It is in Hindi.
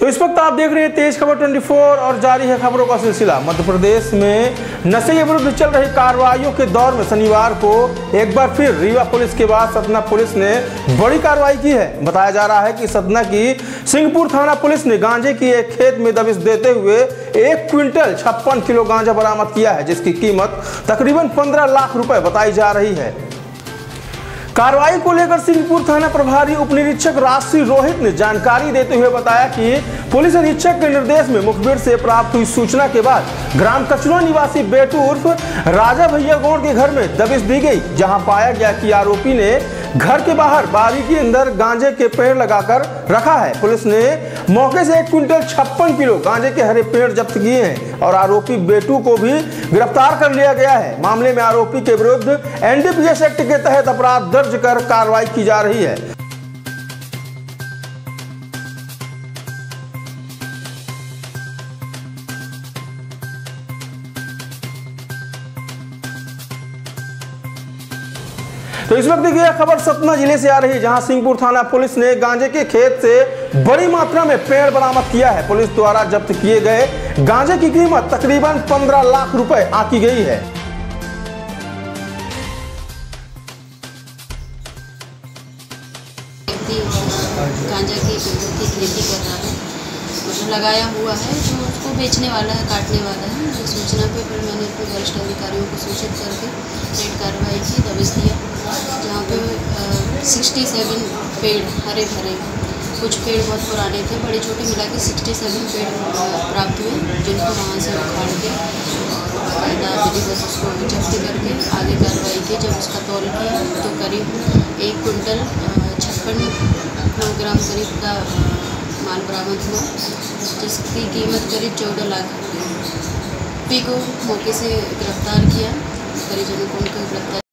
तो इस वक्त आप देख रहे हैं तेज खबर 24 और जारी है खबरों का सिलसिला। मध्य प्रदेश में नशे के विरुद्ध चल रही कार्रवाइयों के दौर में शनिवार को एक बार फिर रीवा पुलिस के बाद सतना पुलिस ने बड़ी कार्रवाई की है। बताया जा रहा है कि सतना की सिंहपुर थाना पुलिस ने गांजे की एक खेत में दबिश देते हुए एक क्विंटल छप्पन किलो गांजा बरामद किया है, जिसकी कीमत तकरीबन पंद्रह लाख रुपए बताई जा रही है। कार्रवाई को लेकर सिंहपुर थाना प्रभारी उप निरीक्षक राशि रोहित ने जानकारी देते हुए बताया कि पुलिस अधीक्षक के निर्देश में मुखबिर से प्राप्त हुई सूचना के बाद ग्राम कचुआ निवासी बेटू उर्फ़ राजा भैया गौड़ के घर में दबिश दी गई, जहाँ पाया गया कि आरोपी ने घर के बाहर बारी के अंदर गांजे के पेड़ लगाकर रखा है। पुलिस ने मौके से एक क्विंटल छप्पन किलो गांजे के हरे पेड़ जब्त किए हैं और आरोपी बेटू को भी गिरफ़्तार कर लिया गया है। मामले में आरोपी के विरुद्ध एनडीपीएस एक्ट के तहत अपराध दर्ज कर कार्रवाई की जा रही है। तो इस वक्त देखिए खबर सतना ज़िले से आ रही है, जहाँ सिंहपुर थाना पुलिस ने गांजे के खेत से बड़ी मात्रा में पेड़ बरामद किया है। पुलिस द्वारा जब्त किए गए गांजे की कीमत तकरीबन 15 लाख रुपए आकी गई है। की की लगाया हुआ है, जो उसको बेचने वाला है, काटने वाला है। तो सूचना पे फिर मैंने अपने वरिष्ठ अधिकारियों को सूचित करके रेड कार्रवाई की, दबिश दिया। सिक्सटी सेवन पेड़ हरे भरे कुछ पेड़ बहुत पुराने थे, बड़े छोटे मिला के सिक्सटी सेवन पेड़ प्राप्त हुए, जिनको वहाँ से उखाड़ के विधिवत उसको जब्त करके आगे कार्रवाई की, जब उसका तौल किया तो करीब एक कुंटल छप्पन किलोग्राम करीब का माल बरामद हुआ, जिसकी कीमत करीब चौदह लाख रुपये पी को मौके से गिरफ़्तार किया, परिजनों को उनको गिरफ़्तार